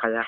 Calla.